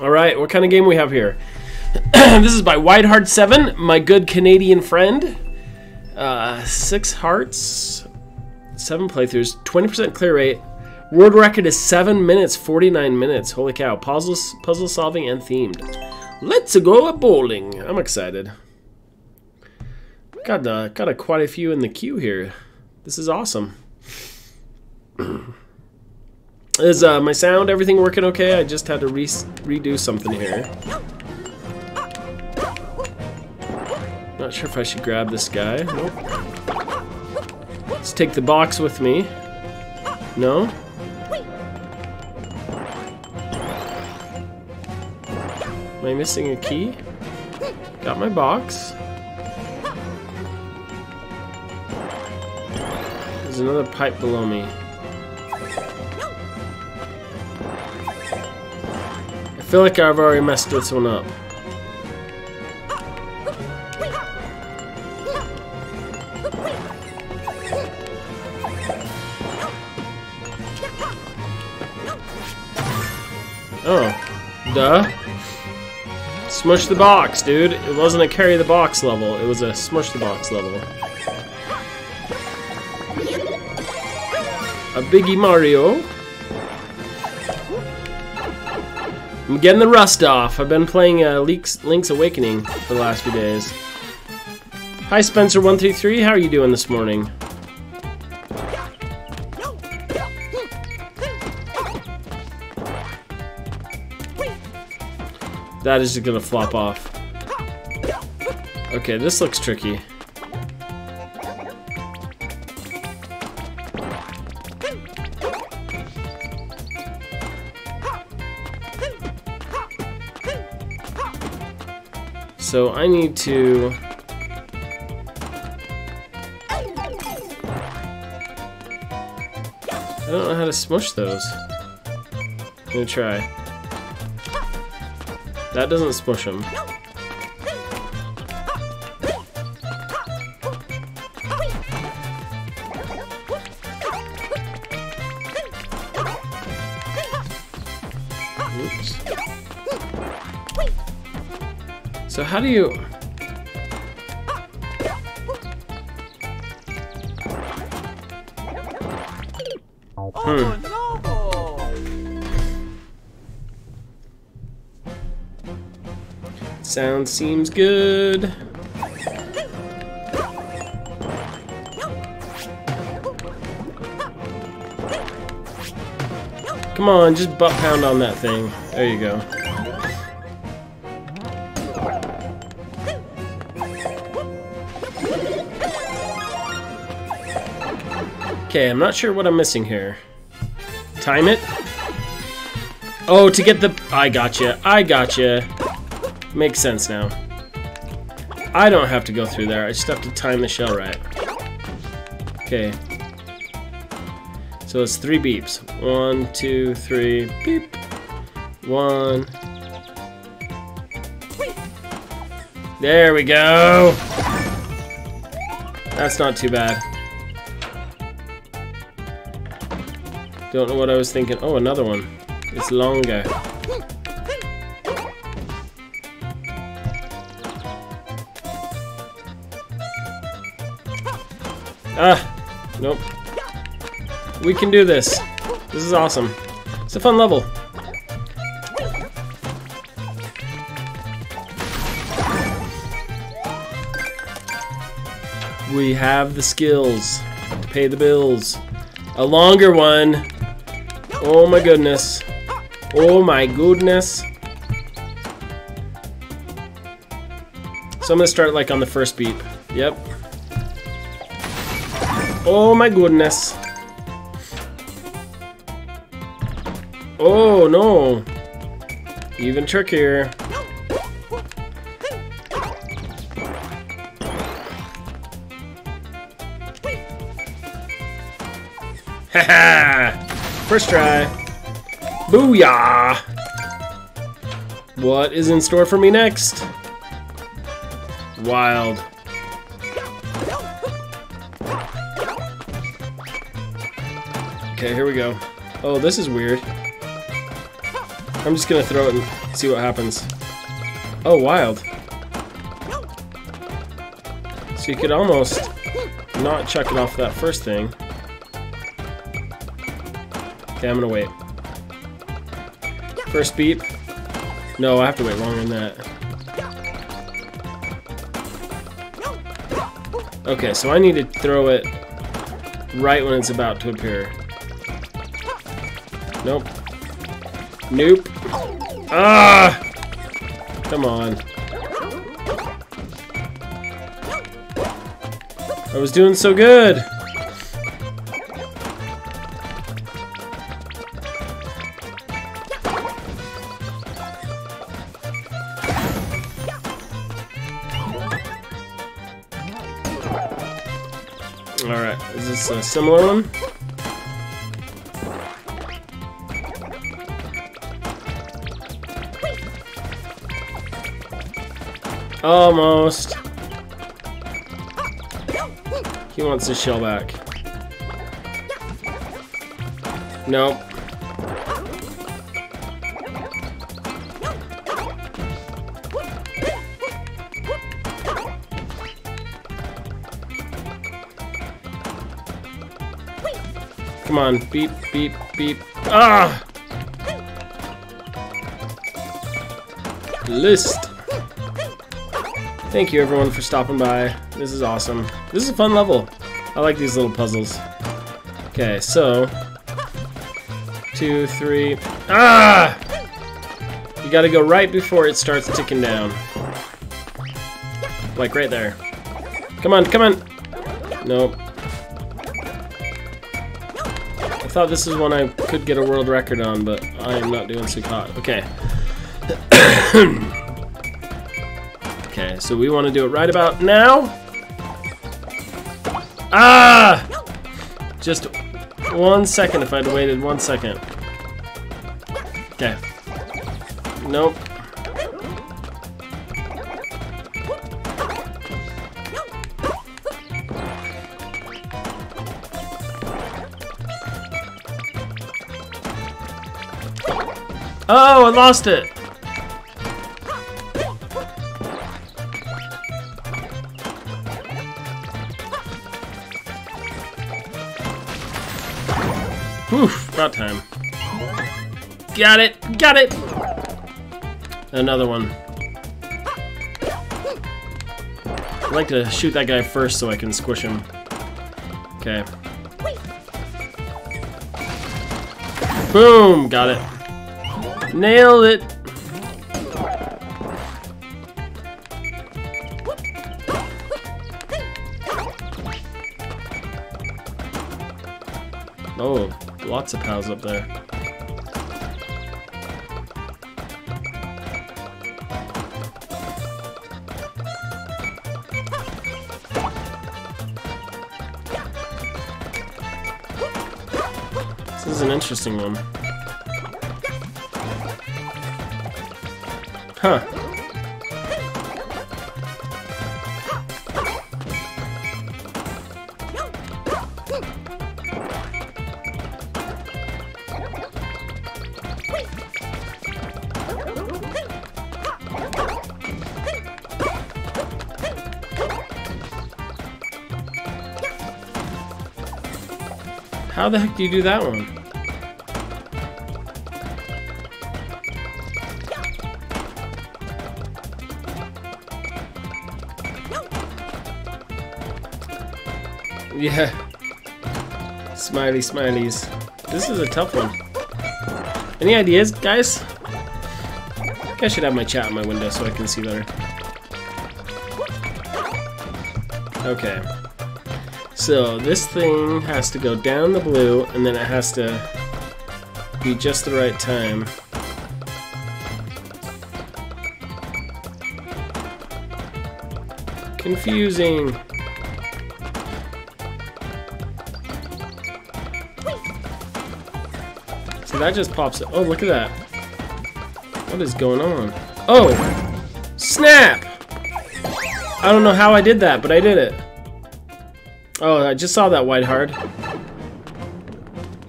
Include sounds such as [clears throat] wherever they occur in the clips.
All right, what kind of game we have here? [clears throat] this is by WideHard7, my good Canadian friend. Uh, six hearts, seven playthroughs, 20% clear rate. World record is 7 minutes, 49 minutes. Holy cow. Puzzle, puzzle solving and themed. Let's go bowling. I'm excited. Got, uh, got a, quite a few in the queue here. This is awesome. [clears throat] Is uh, my sound, everything working okay? I just had to re redo something here. Not sure if I should grab this guy. Nope. Let's take the box with me. No? Am I missing a key? Got my box. There's another pipe below me. Feel like I've already messed this one up. Oh. Duh. Smush the box, dude. It wasn't a carry the box level, it was a smush the box level. A Biggie Mario. I'm getting the rust off. I've been playing uh, Link's, Link's Awakening for the last few days. Hi Spencer133, how are you doing this morning? That is just gonna flop off. Okay, this looks tricky. So I need to... I don't know how to smush those. I'm gonna try. That doesn't smush them. How do you... Hmm. Sound seems good. Come on, just butt pound on that thing. There you go. Okay, I'm not sure what I'm missing here. Time it? Oh, to get the... I gotcha. I gotcha. Makes sense now. I don't have to go through there. I just have to time the shell right. Okay. So it's three beeps. One, two, three, beep. One. There we go. That's not too bad. Don't know what I was thinking. Oh, another one. It's longer. Ah, nope. We can do this. This is awesome. It's a fun level. We have the skills to pay the bills. A longer one. Oh my goodness. Oh my goodness. So I'm gonna start like on the first beep. Yep. Oh my goodness. Oh no. Even trickier. First try. Booyah! What is in store for me next? Wild. Okay, here we go. Oh, this is weird. I'm just gonna throw it and see what happens. Oh, wild. So you could almost not chuck it off that first thing. Okay, I'm gonna wait. First beep. No, I have to wait longer than that. Okay, so I need to throw it right when it's about to appear. Nope. Nope. Ah! Come on. I was doing so good. Alright, is this a similar one? Almost. He wants his shell back. Nope. On, beep, beep, beep. Ah! List. Thank you everyone for stopping by. This is awesome. This is a fun level. I like these little puzzles. Okay, so... Two, three... Ah! You gotta go right before it starts ticking down. Like right there. Come on, come on! Nope. I thought this is one I could get a world record on, but I am not doing so hot. Okay. [coughs] okay, so we want to do it right about now. Ah! Just one second if I'd waited one second. Okay. Nope. Oh, I lost it! Whew, about time. Got it! Got it! Another one. I'd like to shoot that guy first so I can squish him. Okay. Boom! Got it. Nailed it! Oh, lots of pals up there. This is an interesting one. Huh. How the heck do you do that one? Smiley smileys. This is a tough one. Any ideas, guys? I should have my chat on my window so I can see better. Okay. So this thing has to go down the blue and then it has to be just the right time. Confusing. That just pops up. Oh, look at that. What is going on? Oh! Snap! I don't know how I did that, but I did it. Oh, I just saw that WideHard.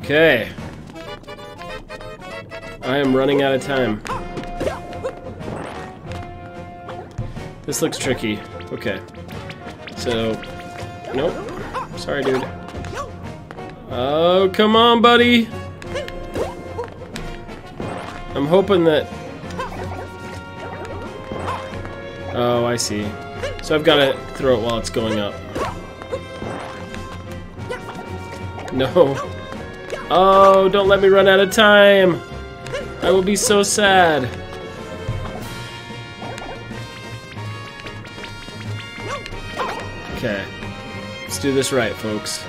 Okay. I am running out of time. This looks tricky. Okay. So, nope. Sorry, dude. Oh, come on, buddy. I'm hoping that... Oh, I see. So I've got to throw it while it's going up. No. Oh, don't let me run out of time. I will be so sad. Okay. Let's do this right, folks.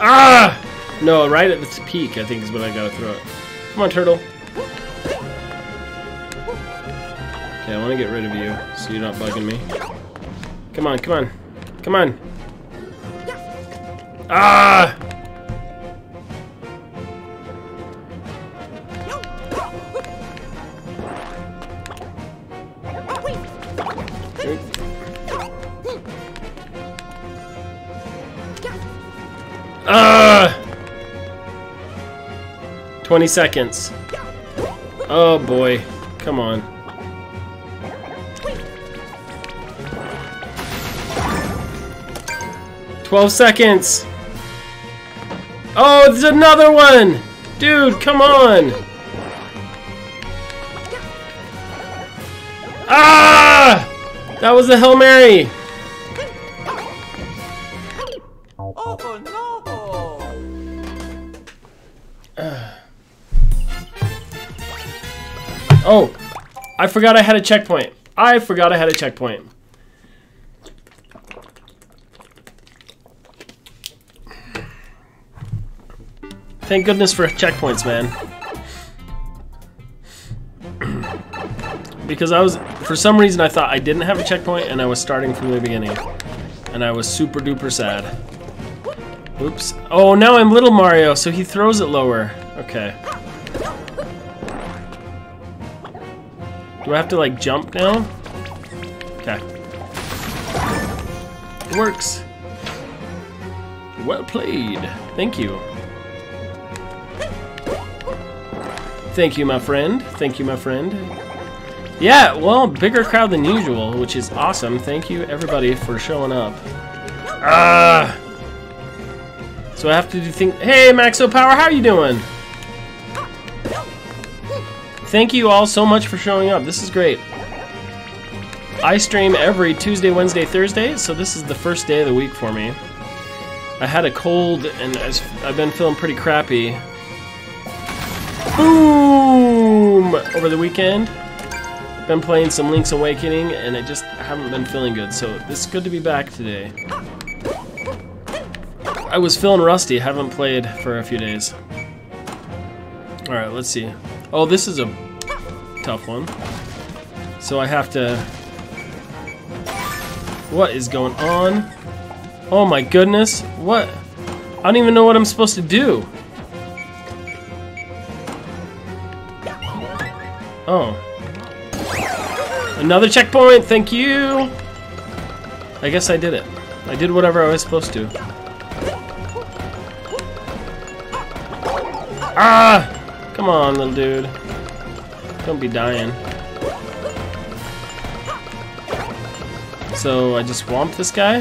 Ah! No, right at the peak, I think is what I gotta throw it. Come on, turtle. Okay, I want to get rid of you, so you're not bugging me. Come on, come on. Come on. Ah! 20 seconds. Oh boy. Come on. Twelve seconds. Oh, there's another one! Dude, come on! Ah! That was a Hail Mary! I forgot I had a checkpoint. I forgot I had a checkpoint. Thank goodness for checkpoints, man. [clears throat] because I was, for some reason, I thought I didn't have a checkpoint and I was starting from the beginning. And I was super duper sad. Oops. Oh, now I'm Little Mario, so he throws it lower. Okay. Do I have to, like, jump now? Okay. It works. Well played. Thank you. Thank you, my friend. Thank you, my friend. Yeah, well, bigger crowd than usual, which is awesome. Thank you, everybody, for showing up. Ah! So I have to do things. Hey, Maxo Power, how are you doing? Thank you all so much for showing up. This is great. I stream every Tuesday, Wednesday, Thursday, so this is the first day of the week for me. I had a cold and I've been feeling pretty crappy. Boom! Over the weekend. Been playing some Link's Awakening and I just haven't been feeling good, so it's good to be back today. I was feeling rusty, haven't played for a few days. Alright, let's see. Oh, this is a tough one. So I have to... What is going on? Oh my goodness, what? I don't even know what I'm supposed to do. Oh. Another checkpoint, thank you! I guess I did it. I did whatever I was supposed to. Ah! Come on, little dude. Don't be dying. So, I just swamp this guy?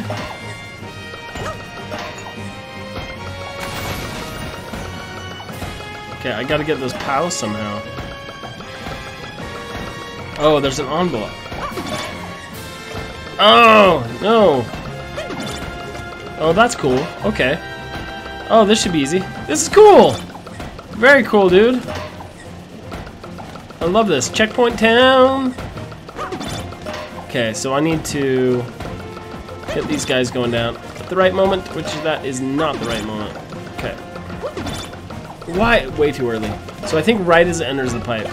Okay, I gotta get those pals somehow. Oh, there's an envelope. Oh, no. Oh, that's cool. Okay. Oh, this should be easy. This is cool! Very cool, dude. I love this. Checkpoint town! Okay, so I need to hit these guys going down at the right moment, which that is not the right moment. Okay. Why? Way too early. So I think right as it enters the pipe.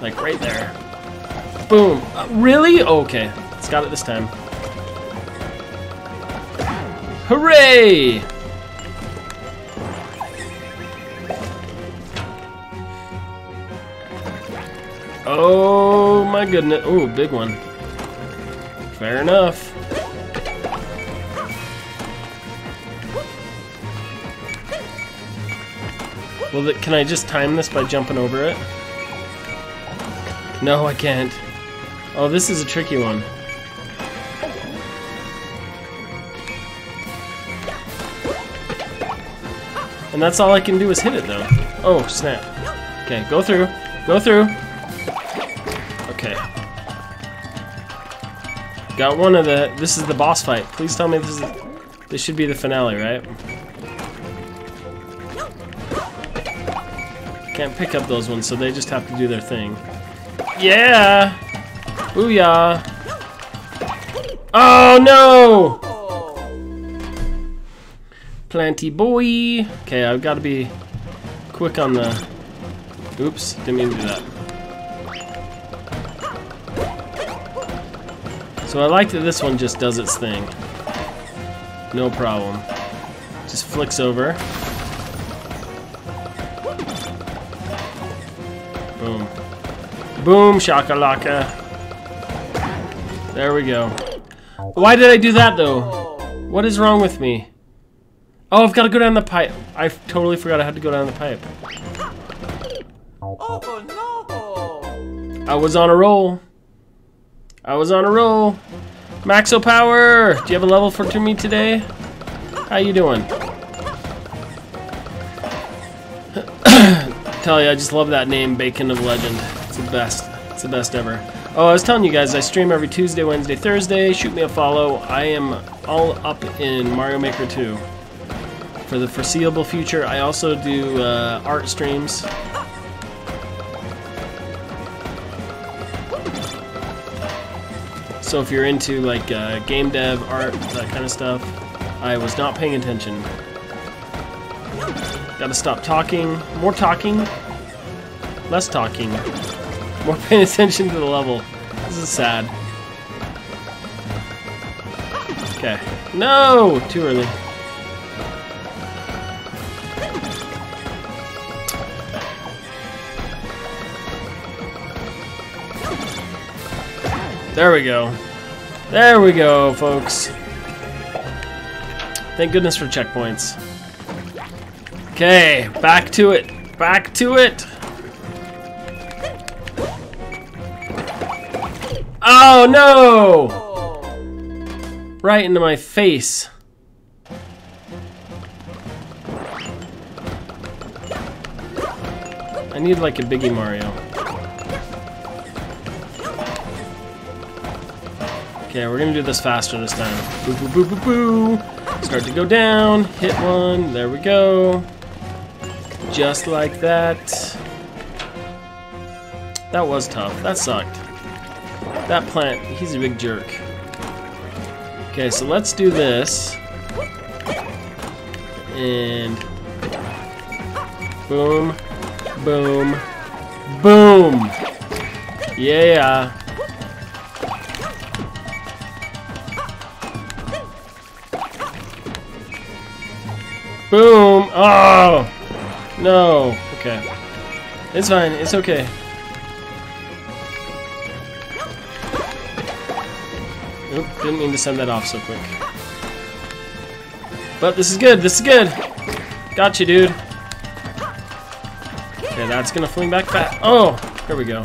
Like right there. Boom. Uh, really? Oh, okay. It's got it this time. Hooray! Oh my goodness. Oh, big one. Fair enough. Well, can I just time this by jumping over it? No, I can't. Oh, this is a tricky one. And that's all I can do is hit it, though. Oh, snap. Okay, go through. Go through. Got one of the... This is the boss fight. Please tell me this is... This should be the finale, right? Can't pick up those ones, so they just have to do their thing. Yeah! Booyah! Oh no! Planty boy! Okay, I've got to be quick on the... Oops, didn't mean to do that. So I like that this one just does its thing. No problem. Just flicks over. Boom. Boom, shakalaka. There we go. Why did I do that though? What is wrong with me? Oh, I've got to go down the pipe. I totally forgot I had to go down the pipe. Oh no! I was on a roll. I was on a roll. Maxo Power! Do you have a level for to me today? How you doing? [coughs] Tell you, I just love that name, Bacon of Legend. It's the best. It's the best ever. Oh, I was telling you guys, I stream every Tuesday, Wednesday, Thursday. Shoot me a follow. I am all up in Mario Maker 2. For the foreseeable future, I also do uh, art streams. So if you're into like uh, game dev, art, that kind of stuff, I was not paying attention. Gotta stop talking. More talking. Less talking. More [laughs] paying attention to the level. This is sad. Okay. No! Too early. There we go. There we go, folks. Thank goodness for checkpoints. Okay, back to it. Back to it. Oh no! Right into my face. I need like a Biggie Mario. Okay, we're gonna do this faster this time. Boo boo boo boo boo. Start to go down. Hit one. There we go. Just like that. That was tough. That sucked. That plant, he's a big jerk. Okay, so let's do this. And boom, boom, boom. Yeah. Boom. Oh. No. Okay. It's fine. It's okay. Oop, didn't mean to send that off so quick. But this is good, this is good! Gotcha, dude. Okay, that's gonna fling back fast. Oh! There we go.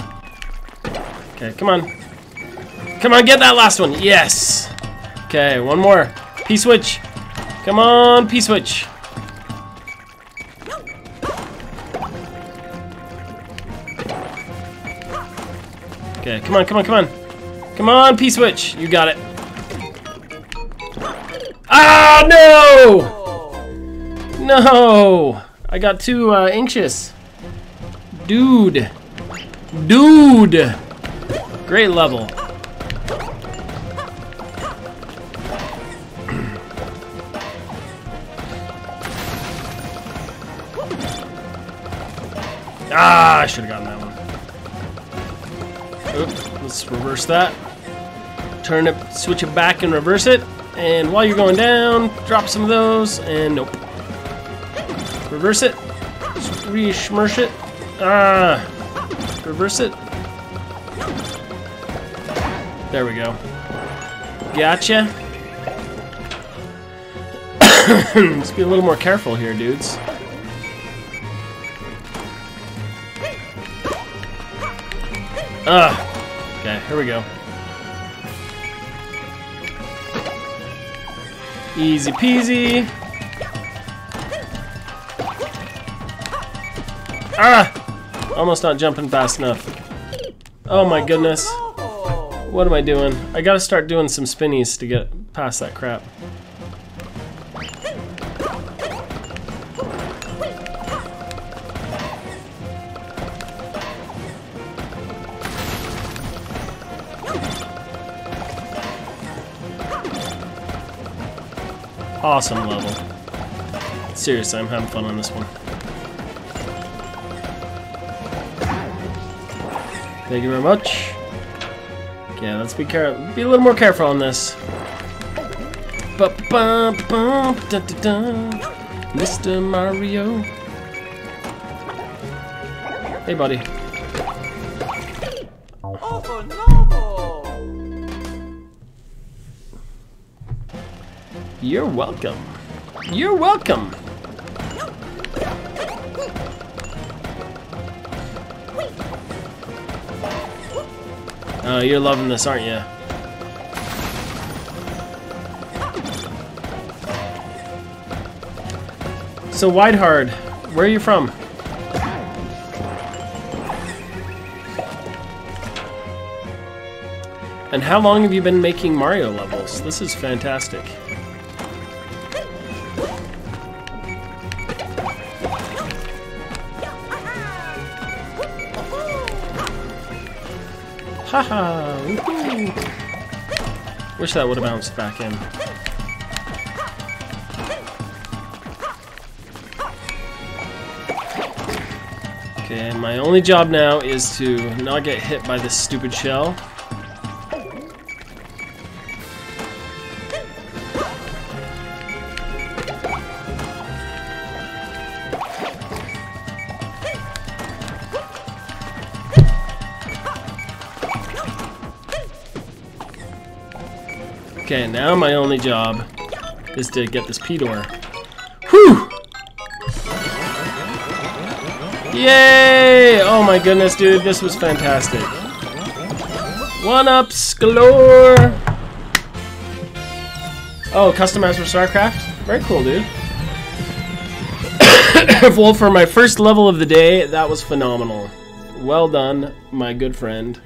Okay, come on. Come on, get that last one! Yes! Okay, one more. P-switch! Come on, P-switch! Okay, come on, come on, come on! Come on, P-switch! You got it. Ah, no! No! I got too uh, anxious. Dude. Dude! Great level. [clears throat] ah, I should have gotten that one. Let's reverse that. Turn it, switch it back and reverse it. And while you're going down, drop some of those, and nope. Reverse it. Re-shmursh it. Ah. Reverse it. There we go. Gotcha. [coughs] Let's be a little more careful here, dudes. Ugh. Okay, here we go. Easy peasy. Ah! Almost not jumping fast enough. Oh my goodness. What am I doing? I gotta start doing some spinnies to get past that crap. Awesome level. Seriously, I'm having fun on this one. Thank you very much. Yeah, let's be care be a little more careful on this. Ba-bum, bum, da, da, da. Mr. Mario. Hey, buddy. Oh no. You're welcome. You're welcome. Oh, you're loving this, aren't you? So, Widehard, where are you from? And how long have you been making Mario levels? This is fantastic. Haha! Wish that would have bounced back in. Okay, my only job now is to not get hit by this stupid shell. Okay, now my only job is to get this P-door. Whew! Yay! Oh my goodness, dude, this was fantastic. One-ups galore! Oh, customized for StarCraft? Very cool, dude. [coughs] well, for my first level of the day, that was phenomenal. Well done, my good friend.